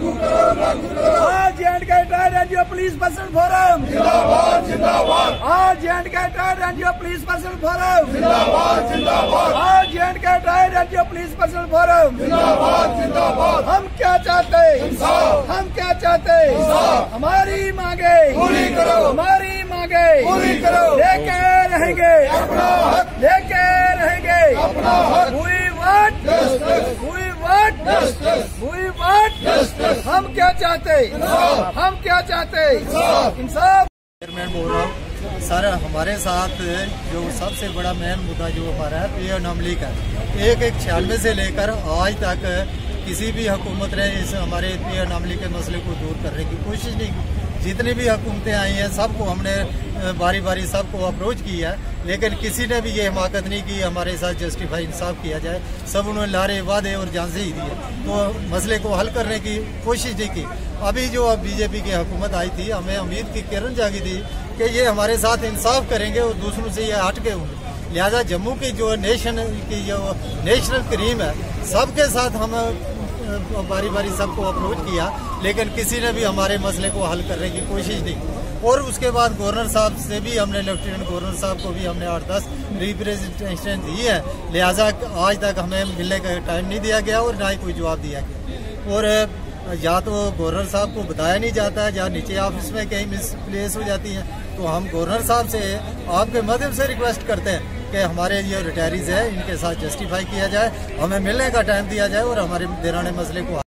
लागू करो लागू करो आज एंड के टायर एनजीओ पुलिस पर्सन फोरम जिंदाबाद जिंदाबाद। आज एंड के टायर एनजीओ पुलिस पर्सन फोरम जिंदाबाद जिंदाबाद। आज एंड के टायर एनजीओ पुलिस पर्सन फोरम जिंदाबाद जिंदाबाद। हम क्या चाहते हम क्या चाहते हमारी मांगे। पूरी करो। हमारी मांगे। पूरी करो। लेके रहेंगे। अपना हक। लेके रहेंगे। अपना हक। We want We want We want हम क्या चाहते? हम क्या चाहते? इंसाफ। चेयरमैन बोल रहा हूँ। सर, हमारे साथ जो सबसे बड़ा मेन मुद्दा जो हमारा है पी अनमली का एक एक छियानवे से लेकर आज तक किसी भी हुकूमत ने इस हमारे पी अनमली के मसले को दूर करने की कोशिश नहीं की। जितनी भी हुकूमतें आई हैं, सबको हमने बारी बारी सबको अप्रोच किया है, लेकिन किसी ने भी ये हिमाकत नहीं की, हमारे साथ जस्टिफाई इंसाफ किया जाए। सब उन्होंने लारे वादे और जांचे ही दिए। तो मसले को हल करने की कोशिश नहीं की। अभी जो अब बीजेपी की हुकूमत आई थी, हमें उम्मीद की किरण जागी थी कि ये हमारे साथ इंसाफ करेंगे और दूसरों से ये हट के होंगे। लिहाजा जम्मू की जो नेशन की जो नेशनल क्रीम है, सबके साथ हम बारी बारी सबको अप्रोच किया, लेकिन किसी ने भी हमारे मसले को हल करने की कोशिश नहीं और उसके बाद गवर्नर साहब से भी हमने, लेफ्टिनेंट गवर्नर साहब को भी हमने आठ दस रिप्रेजेंटेशन दी है। लिहाजा आज तक हमें मिलने का टाइम नहीं दिया गया और ना ही कोई जवाब दिया गया। और, या तो गवर्नर साहब को बताया नहीं जाता है, या नीचे ऑफ़िस में कहीं मिस प्लेस हो जाती हैं तो हम गवर्नर साहब से आपके माध्यम से रिक्वेस्ट करते हैं। कि हमारे जो रिटायरीज है, इनके साथ जस्टिफाई किया जाए, हमें मिलने का टाइम दिया जाए और हमारे देराने मसले को